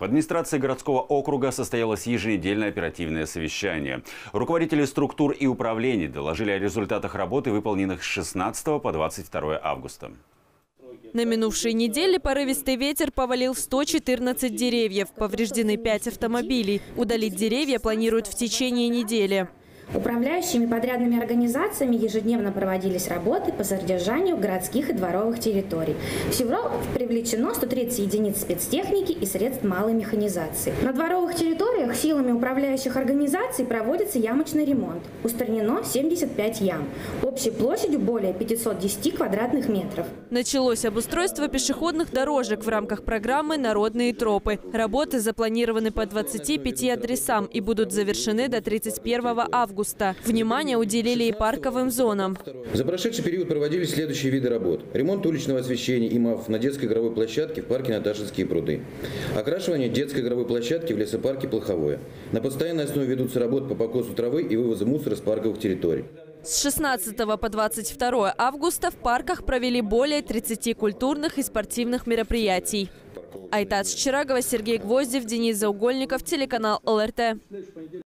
В администрации городского округа состоялось еженедельное оперативное совещание. Руководители структур и управлений доложили о результатах работы, выполненных с 16 по 22 августа. На минувшей неделе порывистый ветер повалил 114 деревьев. Повреждены 5 автомобилей. Удалить деревья планируют в течение недели. Управляющими подрядными организациями ежедневно проводились работы по содержанию городских и дворовых территорий. Всего привлечено 130 единиц спецтехники и средств малой механизации. На дворовых территориях силами управляющих организаций проводится ямочный ремонт. Устранено 75 ям. Общей площадью более 510 квадратных метров. Началось обустройство пешеходных дорожек в рамках программы «Народные тропы». Работы запланированы по 25 адресам и будут завершены до 31 августа августа. Внимание уделили и парковым зонам. За прошедший период проводились следующие виды работ. Ремонт уличного освещения и МАФ на детской игровой площадке в парке Наташинские пруды. Окрашивание детской игровой площадки в лесопарке Плоховое. На постоянной основе ведутся работы по покосу травы и вывозу мусора с парковых территорий. С 16 по 22 августа в парках провели более 30 культурных и спортивных мероприятий. Айтат Чирагова, Сергей Гвоздев, Денис Заугольников, телеканал ЛРТ.